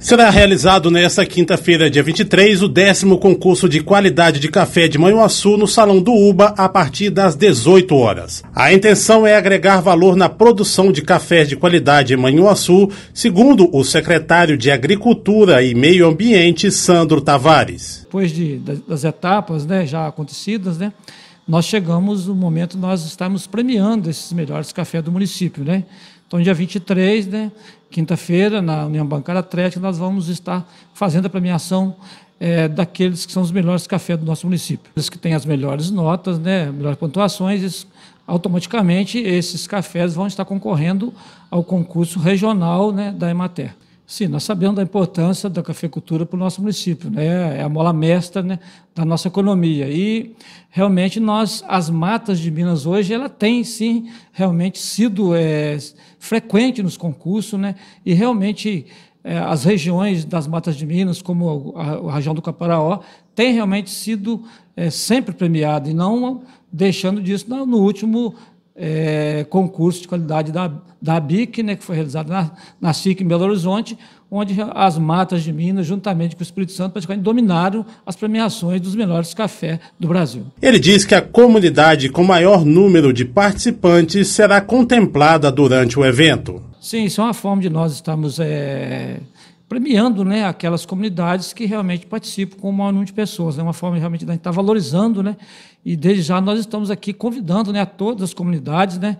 Será realizado nesta quinta-feira, dia 23, o décimo concurso de qualidade de café de Manhuaçu no Salão do Uba a partir das 18 horas. A intenção é agregar valor na produção de café de qualidade em Manhuaçu, segundo o secretário de Agricultura e Meio Ambiente, Sandro Tavares. Depois de, das etapas né, já acontecidas, né, nós chegamos no momento nós estamos premiando esses melhores cafés do município. Né? Então, dia 23, né, quinta-feira, na União Bancária Atlética, nós vamos estar fazendo a premiação é, daqueles que são os melhores cafés do nosso município. Os que têm as melhores notas, né, melhores pontuações, automaticamente esses cafés vão estar concorrendo ao concurso regional né, da Emater. Sim, nós sabemos da importância da cafeicultura para o nosso município, né? É a mola mestra né, da nossa economia. E realmente nós, as matas de Minas hoje, ela tem sim realmente sido é, frequente nos concursos, né? E realmente é, as regiões das matas de Minas, como a, a região do Caparaó, tem realmente sido é, sempre premiada e não deixando disso no, no último é, concurso de qualidade da, da BIC, né, que foi realizado na, na SIC em Belo Horizonte, onde as matas de Minas, juntamente com o Espírito Santo, praticamente dominaram as premiações dos melhores cafés do Brasil. Ele diz que a comunidade com maior número de participantes será contemplada durante o evento. Sim, isso é uma forma de nós estarmos é, premiando né, aquelas comunidades que realmente participam com o maior número de pessoas. É né, uma forma realmente de a gente estar valorizando, né? E desde já nós estamos aqui convidando né, a todas as comunidades né,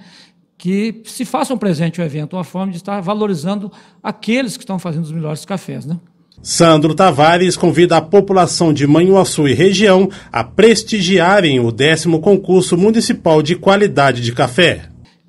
que se façam presente o evento, uma forma de estar valorizando aqueles que estão fazendo os melhores cafés. Né? Sandro Tavares convida a população de Manhuaçu e região a prestigiarem o décimo concurso municipal de qualidade de café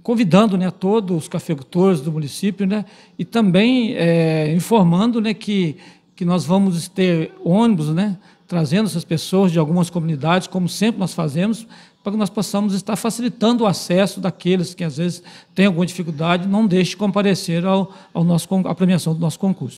convidando né, todos os cafeicultores do município né, e também é, informando né, que, que nós vamos ter ônibus né, trazendo essas pessoas de algumas comunidades, como sempre nós fazemos, para que nós possamos estar facilitando o acesso daqueles que às vezes têm alguma dificuldade, não deixe de comparecer ao, ao nosso, à premiação do nosso concurso.